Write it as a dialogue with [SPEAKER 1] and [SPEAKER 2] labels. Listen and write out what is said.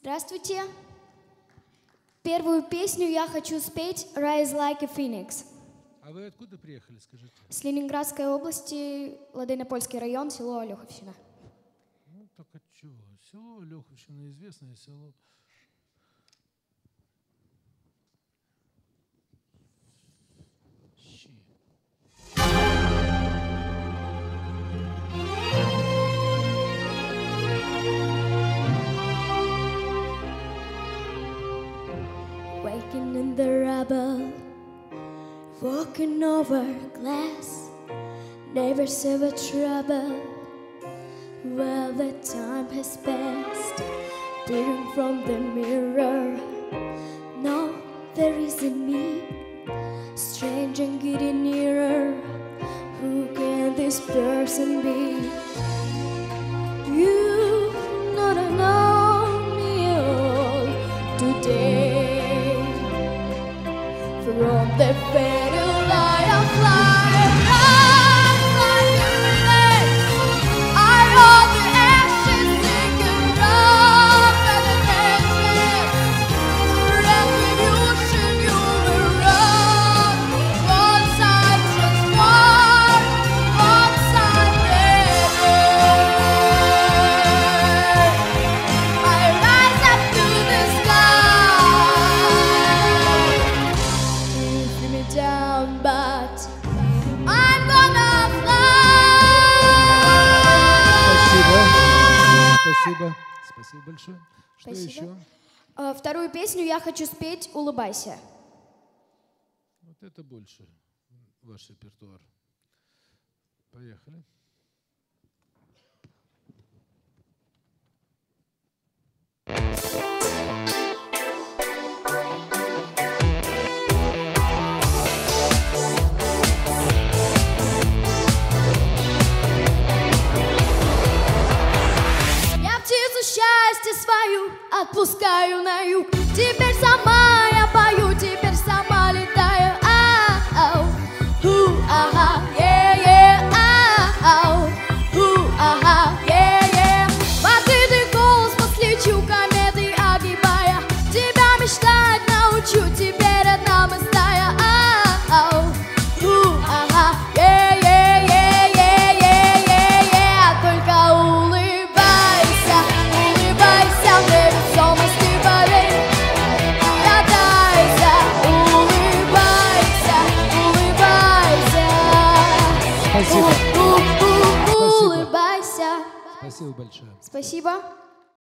[SPEAKER 1] Здравствуйте. Первую песню я хочу спеть «Rise like a Phoenix».
[SPEAKER 2] А вы откуда приехали, скажите?
[SPEAKER 1] С Ленинградской области, Ладейно-Польский район, село Алеховщина.
[SPEAKER 2] Ну, так а чего? Село Леховщина, известное село.
[SPEAKER 1] Waking in the rubble, walking over glass, never saw a trouble. Well, the time has passed, peering from the mirror. No, there isn't me, strange and getting nearer. Who can this person be? You not know me all today. muro de fe. Down, but I'm gonna fly.
[SPEAKER 2] Спасибо. Спасибо. Спасибо большое. Что
[SPEAKER 1] Спасибо.
[SPEAKER 2] еще?
[SPEAKER 1] А, Вторую песню я хочу спеть «Улыбайся».
[SPEAKER 2] Вот это больше ваш репертуар. Поехали.
[SPEAKER 1] Свою отпускаю на юг. Теперь сама я
[SPEAKER 2] Спасибо. Спасибо большое.
[SPEAKER 1] Спасибо.